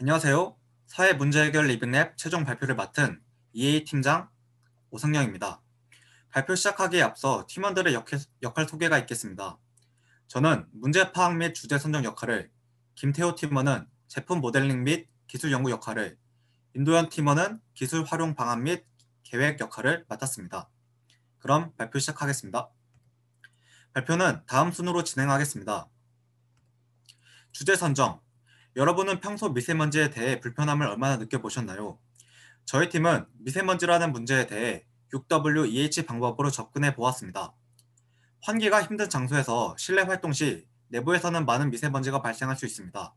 안녕하세요. 사회 문제 해결 living lab 최종 발표를 맡은 2A 팀장 오성영입니다. 발표 시작하기에 앞서 팀원들의 역할 소개가 있겠습니다. 저는 문제 파악 및 주제 선정 역할을, 김태호 팀원은 제품 모델링 및 기술 연구 역할을, 인도현 팀원은 기술 활용 방안 및 계획 역할을 맡았습니다. 그럼 발표 시작하겠습니다. 발표는 다음 순으로 진행하겠습니다. 주제 선정, 여러분은 평소 미세먼지에 대해 불편함을 얼마나 느껴보셨나요? 저희 팀은 미세먼지라는 문제에 대해 6W-EH 방법으로 접근해 보았습니다. 환기가 힘든 장소에서 실내 활동 시 내부에서는 많은 미세먼지가 발생할 수 있습니다.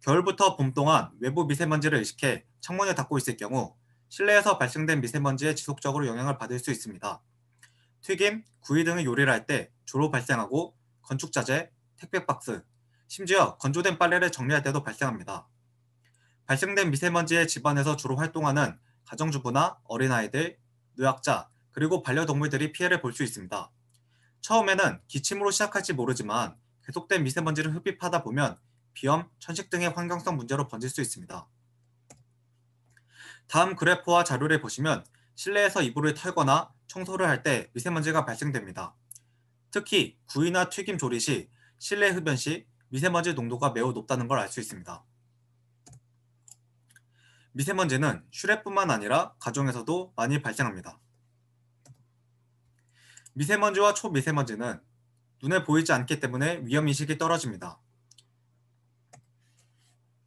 겨울부터 봄 동안 외부 미세먼지를 의식해 창문을 닫고 있을 경우 실내에서 발생된 미세먼지에 지속적으로 영향을 받을 수 있습니다. 튀김, 구이 등의 요리를 할 때 주로 발생하고 건축자재, 택배박스, 심지어 건조된 빨래를 정리할 때도 발생합니다. 발생된 미세먼지의 집안에서 주로 활동하는 가정주부나 어린아이들, 노약자, 그리고 반려동물들이 피해를 볼 수 있습니다. 처음에는 기침으로 시작할지 모르지만 계속된 미세먼지를 흡입하다 보면 비염, 천식 등의 환경성 문제로 번질 수 있습니다. 다음 그래프와 자료를 보시면 실내에서 이불을 털거나 청소를 할 때 미세먼지가 발생됩니다. 특히 구이나 튀김 조리 시 실내 흡연 시 미세먼지 농도가 매우 높다는 걸 알 수 있습니다. 미세먼지는 슈레뿐만 아니라 가정에서도 많이 발생합니다. 미세먼지와 초미세먼지는 눈에 보이지 않기 때문에 위험인식이 떨어집니다.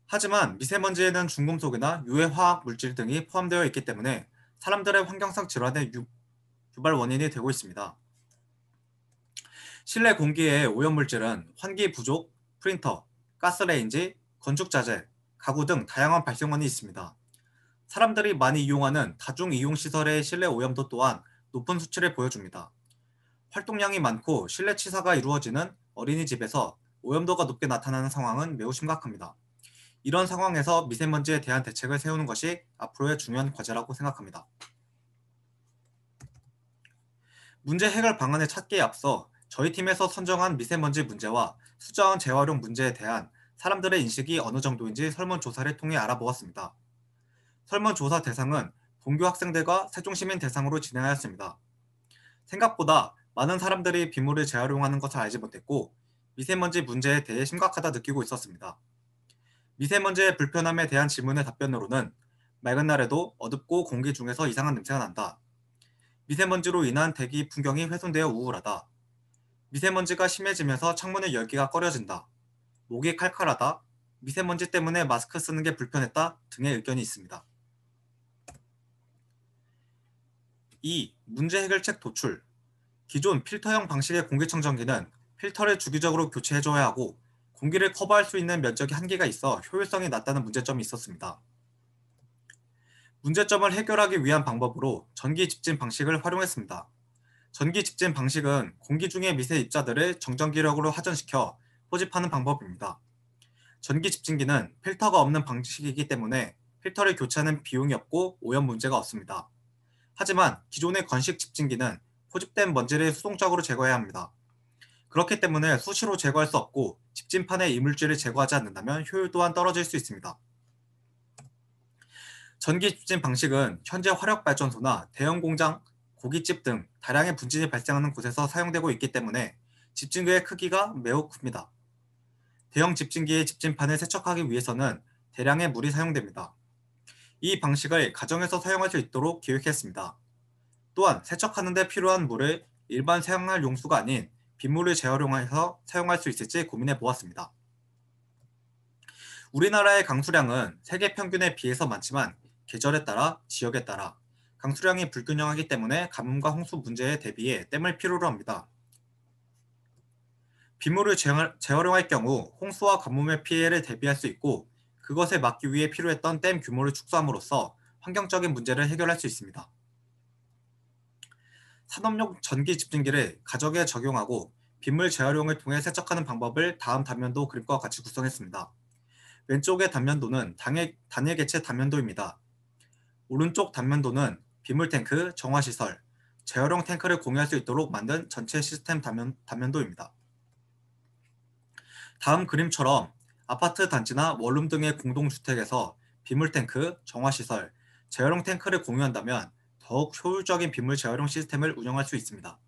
하지만 미세먼지에는 중금속이나 유해 화학 물질 등이 포함되어 있기 때문에 사람들의 환경성 질환의 유발 원인이 되고 있습니다. 실내 공기의 오염물질은 환기 부족, 프린터, 가스레인지, 건축자재, 가구 등 다양한 발생원이 있습니다. 사람들이 많이 이용하는 다중 이용 시설의 실내 오염도 또한 높은 수치를 보여줍니다. 활동량이 많고 실내 치사가 이루어지는 어린이집에서 오염도가 높게 나타나는 상황은 매우 심각합니다. 이런 상황에서 미세먼지에 대한 대책을 세우는 것이 앞으로의 중요한 과제라고 생각합니다. 문제 해결 방안을 찾기에 앞서 저희 팀에서 선정한 미세먼지 문제와 수자원 재활용 문제에 대한 사람들의 인식이 어느 정도인지 설문조사를 통해 알아보았습니다. 설문조사 대상은 본교 학생들과 세종시민 대상으로 진행하였습니다. 생각보다 많은 사람들이 빗물을 재활용하는 것을 알지 못했고 미세먼지 문제에 대해 심각하다 느끼고 있었습니다. 미세먼지의 불편함에 대한 질문의 답변으로는 맑은 날에도 어둡고 공기 중에서 이상한 냄새가 난다. 미세먼지로 인한 대기 풍경이 훼손되어 우울하다. 미세먼지가 심해지면서 창문의 열기가 꺼려진다. 목이 칼칼하다. 미세먼지 때문에 마스크 쓰는 게 불편했다 등의 의견이 있습니다. 2. 문제 해결책 도출 기존 필터형 방식의 공기청정기는 필터를 주기적으로 교체해줘야 하고 공기를 커버할 수 있는 면적이 한계가 있어 효율성이 낮다는 문제점이 있었습니다. 문제점을 해결하기 위한 방법으로 전기 집진 방식을 활용했습니다. 전기 집진 방식은 공기 중의 미세 입자들을 정전기력으로 하전시켜 포집하는 방법입니다. 전기 집진기는 필터가 없는 방식이기 때문에 필터를 교체하는 비용이 없고 오염 문제가 없습니다. 하지만 기존의 건식 집진기는 포집된 먼지를 수동적으로 제거해야 합니다. 그렇기 때문에 수시로 제거할 수 없고 집진판의 이물질을 제거하지 않는다면 효율 또한 떨어질 수 있습니다. 전기 집진 방식은 현재 화력발전소나 대형 공장, 고깃집 등 다량의 분진이 발생하는 곳에서 사용되고 있기 때문에 집진기의 크기가 매우 큽니다. 대형 집진기의 집진판을 세척하기 위해서는 대량의 물이 사용됩니다. 이 방식을 가정에서 사용할 수 있도록 기획했습니다. 또한 세척하는 데 필요한 물을 일반 사용할 용수가 아닌 빗물을 재활용해서 사용할 수 있을지 고민해 보았습니다. 우리나라의 강수량은 세계 평균에 비해서 많지만 계절에 따라 지역에 따라 강수량이 불균형하기 때문에 가뭄과 홍수 문제에 대비해 댐을 필요로 합니다. 빗물을 재활용할 경우 홍수와 가뭄의 피해를 대비할 수 있고 그것을 막기 위해 필요했던 댐 규모를 축소함으로써 환경적인 문제를 해결할 수 있습니다. 산업용 전기 집진기를 가정에 적용하고 빗물 재활용을 통해 세척하는 방법을 다음 단면도 그림과 같이 구성했습니다. 왼쪽의 단면도는 단일, 단일 개체 단면도입니다. 오른쪽 단면도는 빗물 탱크, 정화 시설, 재활용 탱크를 공유할 수 있도록 만든 전체 시스템 단면, 단면도입니다. 다음 그림처럼 아파트 단지나 원룸 등의 공동주택에서 빗물탱크, 정화시설, 재활용 탱크를 공유한다면 더욱 효율적인 빗물 재활용 시스템을 운영할 수 있습니다.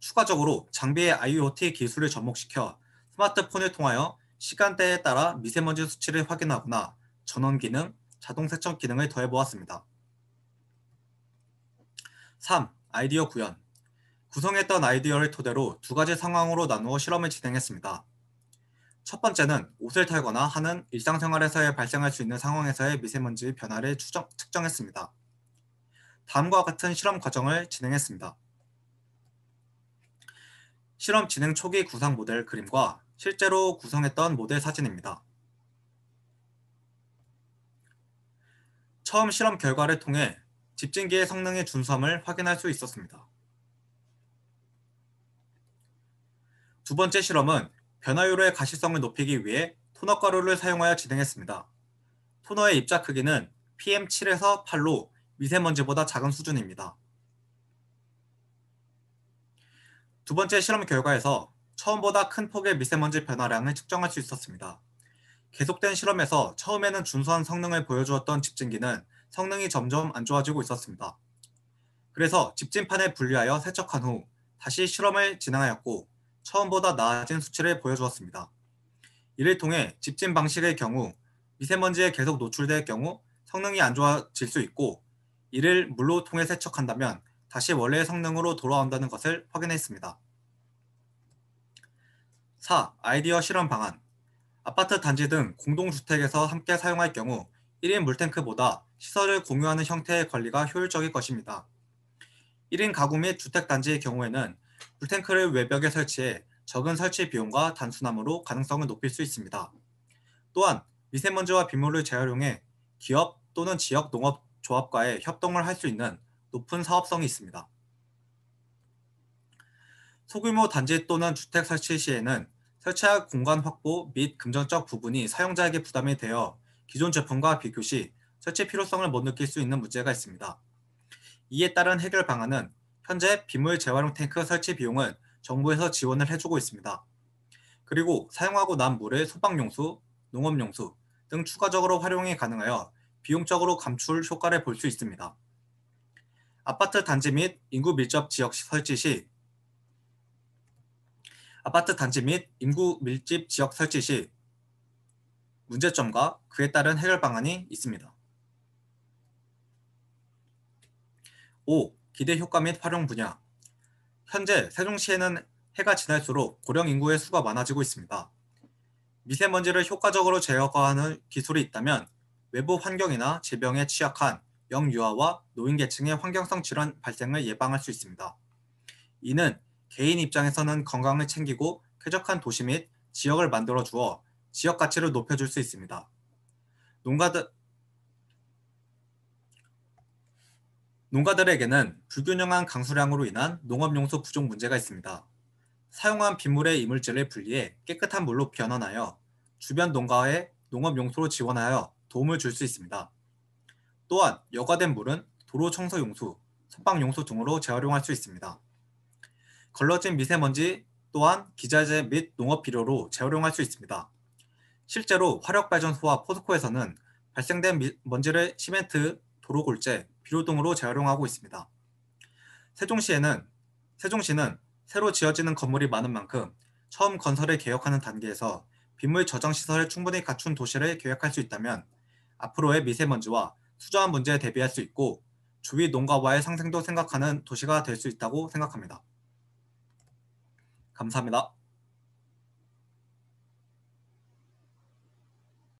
추가적으로 장비의 IoT 기술을 접목시켜 스마트폰을 통하여 시간대에 따라 미세먼지 수치를 확인하거나 전원 기능, 자동 세척 기능을 더해 보았습니다. 3. 아이디어 구현 구성했던 아이디어를 토대로 두 가지 상황으로 나누어 실험을 진행했습니다. 첫 번째는 옷을 털거나 하는 일상생활에서 발생할 수 있는 상황에서의 미세먼지 변화를 추정, 측정했습니다. 다음과 같은 실험 과정을 진행했습니다. 실험 진행 초기 구상 모델 그림과 실제로 구성했던 모델 사진입니다. 처음 실험 결과를 통해 집진기의 성능의 준수함을 확인할 수 있었습니다. 두 번째 실험은 변화율의 가시성을 높이기 위해 토너 가루를 사용하여 진행했습니다. 토너의 입자 크기는 PM7에서 8로 미세먼지보다 작은 수준입니다. 두 번째 실험 결과에서 처음보다 큰 폭의 미세먼지 변화량을 측정할 수 있었습니다. 계속된 실험에서 처음에는 준수한 성능을 보여주었던 집진기는 성능이 점점 안 좋아지고 있었습니다. 그래서 집진판을 분리하여 세척한 후 다시 실험을 진행하였고 처음보다 나아진 수치를 보여주었습니다. 이를 통해 집진 방식의 경우 미세먼지에 계속 노출될 경우 성능이 안 좋아질 수 있고 이를 물로 통해 세척한다면 다시 원래의 성능으로 돌아온다는 것을 확인했습니다. 4. 아이디어 실험 방안 아파트 단지 등 공동주택에서 함께 사용할 경우 1인 물탱크보다 시설을 공유하는 형태의 관리가 효율적일 것입니다. 1인 가구 및 주택단지의 경우에는 물탱크를 외벽에 설치해 적은 설치 비용과 단순함으로 가능성을 높일 수 있습니다. 또한 미세먼지와 빗물을 재활용해 기업 또는 지역 농업 조합과의 협동을 할 수 있는 높은 사업성이 있습니다. 소규모 단지 또는 주택 설치 시에는 설치할 공간 확보 및 금전적 부분이 사용자에게 부담이 되어 기존 제품과 비교 시 설치 필요성을 못 느낄 수 있는 문제가 있습니다. 이에 따른 해결 방안은 현재 빗물 재활용 탱크 설치 비용은 정부에서 지원을 해주고 있습니다. 그리고 사용하고 난 물을 소방용수, 농업용수 등 추가적으로 활용이 가능하여 비용적으로 감출 효과를 볼 수 있습니다. 아파트 단지 및 인구 밀접 지역 설치 시 아파트 단지 및 인구 밀집 지역 설치 시 문제점과 그에 따른 해결 방안이 있습니다. 5. 기대 효과 및 활용 분야 현재 세종시에는 해가 지날수록 고령 인구의 수가 많아지고 있습니다. 미세먼지를 효과적으로 제거하는 기술이 있다면 외부 환경이나 질병에 취약한 영유아와 노인 계층의 환경성 질환 발생을 예방할 수 있습니다. 이는 개인 입장에서는 건강을 챙기고 쾌적한 도시 및 지역을 만들어 주어 지역 가치를 높여줄 수 있습니다. 농가들, 농가들에게는 불균형한 강수량으로 인한 농업용수 부족 문제가 있습니다. 사용한 빗물의 이물질을 분리해 깨끗한 물로 변환하여 주변 농가에 농업용수로 지원하여 도움을 줄 수 있습니다. 또한 여과된 물은 도로 청소 용수, 선박 용수 등으로 재활용할 수 있습니다. 걸러진 미세먼지 또한 기자재 및 농업 비료로 재활용할 수 있습니다. 실제로 화력발전소와 포스코에서는 발생된 먼지를 시멘트, 도로골재, 비료 등으로 재활용하고 있습니다. 세종시에는 세종시는 새로 지어지는 건물이 많은 만큼 처음 건설을 계획하는 단계에서 빗물 저장 시설을 충분히 갖춘 도시를 계획할 수 있다면 앞으로의 미세먼지와 수저한 문제에 대비할 수 있고 주위 농가와의 상생도 생각하는 도시가 될 수 있다고 생각합니다. 감사합니다.